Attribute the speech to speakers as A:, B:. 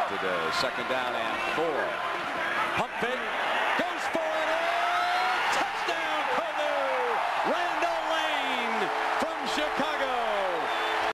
A: it today. Second down and four. Hump fake. Goes for it. Touchdown, Purdue. Randall Lane from Chicago.